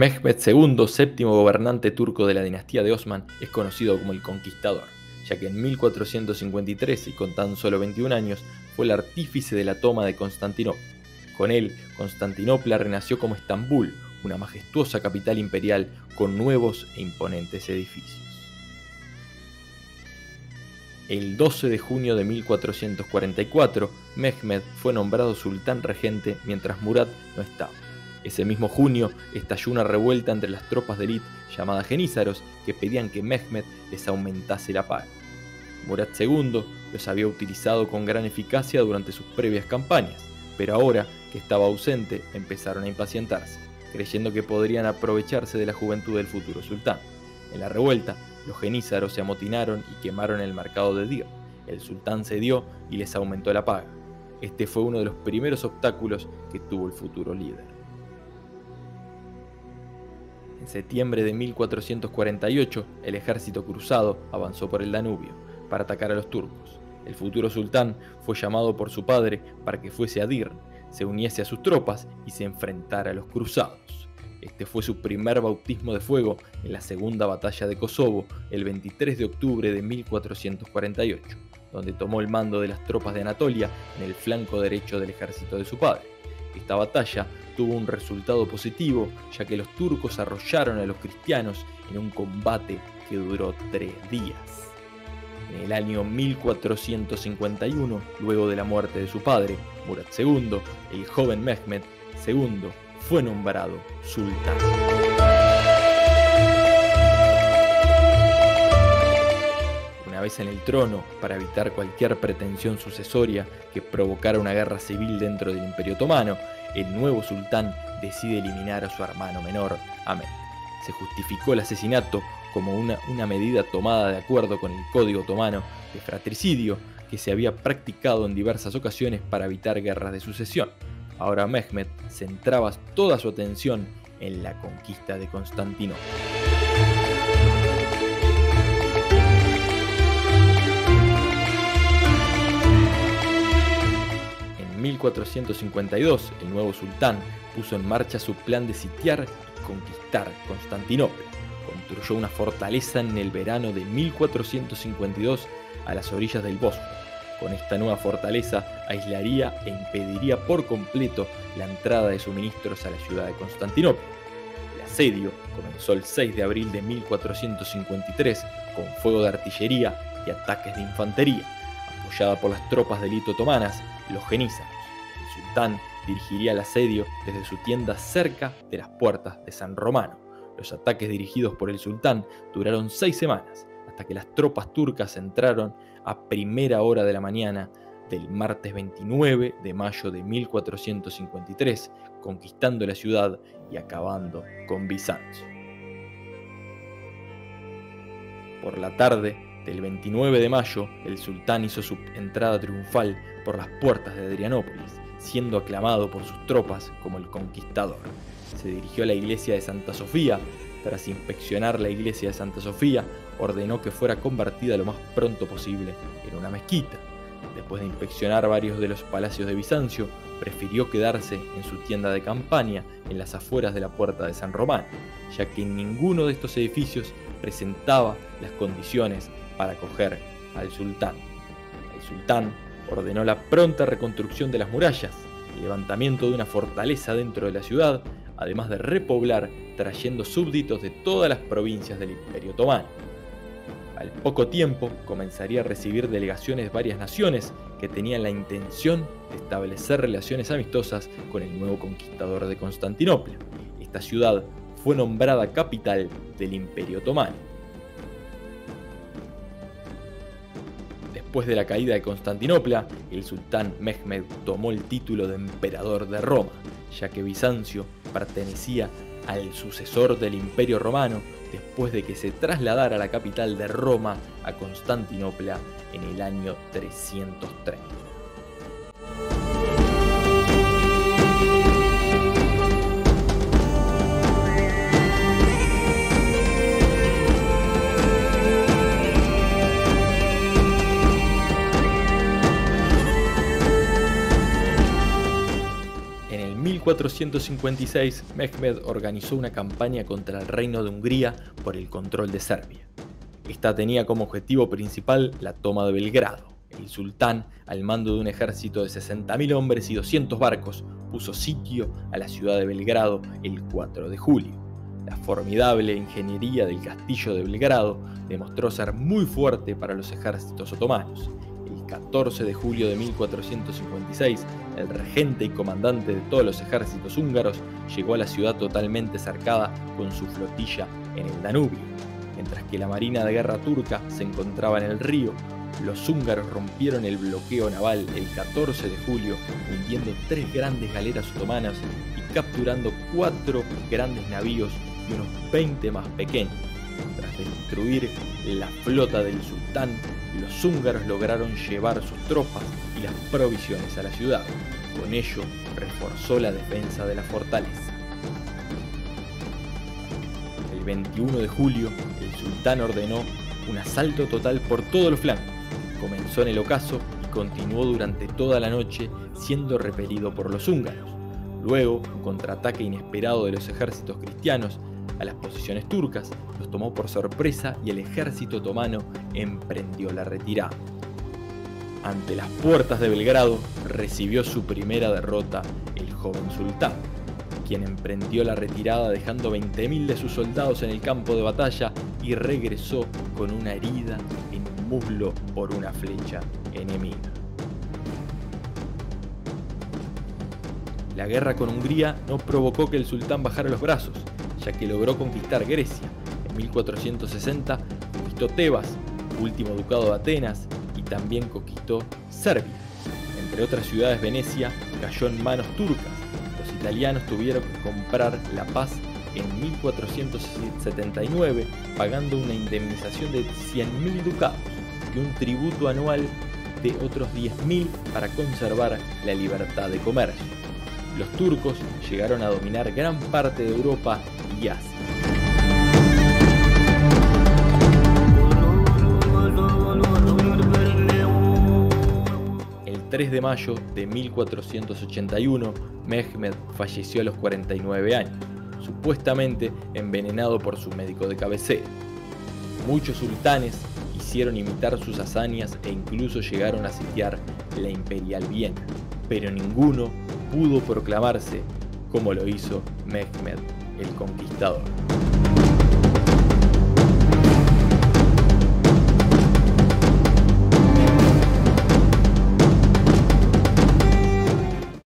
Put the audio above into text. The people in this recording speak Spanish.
Mehmed II, séptimo gobernante turco de la dinastía de Osman, es conocido como el Conquistador, ya que en 1453 y con tan solo 21 años fue el artífice de la toma de Constantinopla. Con él, Constantinopla renació como Estambul, una majestuosa capital imperial con nuevos e imponentes edificios. El 12 de junio de 1444, Mehmed fue nombrado sultán regente mientras Murad no estaba. Ese mismo junio estalló una revuelta entre las tropas de élite llamadas genízaros que pedían que Mehmed les aumentase la paga. Murad II los había utilizado con gran eficacia durante sus previas campañas, pero ahora que estaba ausente empezaron a impacientarse, creyendo que podrían aprovecharse de la juventud del futuro sultán. En la revuelta, los genízaros se amotinaron y quemaron el mercado de Dir. El sultán cedió y les aumentó la paga. Este fue uno de los primeros obstáculos que tuvo el futuro líder. En septiembre de 1448, el ejército cruzado avanzó por el Danubio para atacar a los turcos. El futuro sultán fue llamado por su padre para que fuese a Dir, se uniese a sus tropas y se enfrentara a los cruzados. Este fue su primer bautismo de fuego en la segunda batalla de Kosovo el 23 de octubre de 1448, donde tomó el mando de las tropas de Anatolia en el flanco derecho del ejército de su padre. Esta batalla tuvo un resultado positivo, ya que los turcos arrollaron a los cristianos en un combate que duró tres días. En el año 1451, luego de la muerte de su padre, Murad II, el joven Mehmed II fue nombrado sultán. En el trono, para evitar cualquier pretensión sucesoria que provocara una guerra civil dentro del Imperio Otomano, el nuevo sultán decide eliminar a su hermano menor, Ahmed. Se justificó el asesinato como una, una medida tomada de acuerdo con el Código Otomano de Fratricidio que se había practicado en diversas ocasiones para evitar guerras de sucesión. Ahora Mehmed centraba toda su atención en la conquista de Constantinopla. 1452, el nuevo sultán puso en marcha su plan de sitiar y conquistar Constantinopla. Construyó una fortaleza en el verano de 1452 a las orillas del Bósforo. Con esta nueva fortaleza aislaría e impediría por completo la entrada de suministros a la ciudad de Constantinopla. El asedio comenzó el 6 de abril de 1453 con fuego de artillería y ataques de infantería. Apoyada por las tropas de élite otomanas, los genízaros sultán dirigiría el asedio desde su tienda cerca de las puertas de San Romano. Los ataques dirigidos por el sultán duraron seis semanas, hasta que las tropas turcas entraron a primera hora de la mañana del martes 29 de mayo de 1453, conquistando la ciudad y acabando con Bizancio. Por la tarde del 29 de mayo, el sultán hizo su entrada triunfal por las puertas de Adrianópolis siendo aclamado por sus tropas como el conquistador. Se dirigió a la iglesia de Santa Sofía. Tras inspeccionar la iglesia de Santa Sofía, ordenó que fuera convertida lo más pronto posible en una mezquita. Después de inspeccionar varios de los palacios de Bizancio, prefirió quedarse en su tienda de campaña en las afueras de la puerta de San Román, ya que ninguno de estos edificios presentaba las condiciones para acoger al sultán. El sultán ordenó la pronta reconstrucción de las murallas, el levantamiento de una fortaleza dentro de la ciudad, además de repoblar trayendo súbditos de todas las provincias del Imperio Otomano. Al poco tiempo comenzaría a recibir delegaciones de varias naciones que tenían la intención de establecer relaciones amistosas con el nuevo conquistador de Constantinopla. Esta ciudad fue nombrada capital del Imperio Otomano. Después de la caída de Constantinopla, el sultán Mehmed tomó el título de emperador de Roma, ya que Bizancio pertenecía al sucesor del Imperio Romano después de que se trasladara la capital de Roma a Constantinopla en el año 330. 1456, Mehmed organizó una campaña contra el reino de Hungría por el control de Serbia. Esta tenía como objetivo principal la toma de Belgrado. El sultán, al mando de un ejército de 60.000 hombres y 200 barcos, puso sitio a la ciudad de Belgrado el 4 de julio. La formidable ingeniería del castillo de Belgrado demostró ser muy fuerte para los ejércitos otomanos. El 14 de julio de 1456, el regente y comandante de todos los ejércitos húngaros llegó a la ciudad totalmente cercada con su flotilla en el Danubio. Mientras que la marina de guerra turca se encontraba en el río, los húngaros rompieron el bloqueo naval el 14 de julio, hundiendo tres grandes galeras otomanas y capturando cuatro grandes navíos y unos 20 más pequeños. Tras destruir la flota del sultán, los húngaros lograron llevar sus tropas y las provisiones a la ciudad. Con ello, reforzó la defensa de la fortaleza. El 21 de julio, el sultán ordenó un asalto total por todos los flancos comenzó en el ocaso y continuó durante toda la noche siendo repelido por los húngaros. Luego, un contraataque inesperado de los ejércitos cristianos a las posiciones turcas los tomó por sorpresa y el ejército otomano emprendió la retirada. Ante las puertas de Belgrado recibió su primera derrota el joven sultán, quien emprendió la retirada dejando 20.000 de sus soldados en el campo de batalla y regresó con una herida en muslo por una flecha enemiga. La guerra con Hungría no provocó que el sultán bajara los brazos, ya que logró conquistar Grecia. En 1460 conquistó Tebas, último ducado de Atenas, y también conquistó Serbia. Entre otras ciudades, Venecia cayó en manos turcas. Los italianos tuvieron que comprar la paz en 1479, pagando una indemnización de 100.000 ducados y un tributo anual de otros 10.000 para conservar la libertad de comercio. Los turcos llegaron a dominar gran parte de Europa El 3 de mayo de 1481, Mehmed falleció a los 49 años, supuestamente envenenado por su médico de cabecera. Muchos sultanes hicieron imitar sus hazañas e incluso llegaron a sitiar la imperial Viena, pero ninguno pudo proclamarse como lo hizo Mehmed el Conquistador.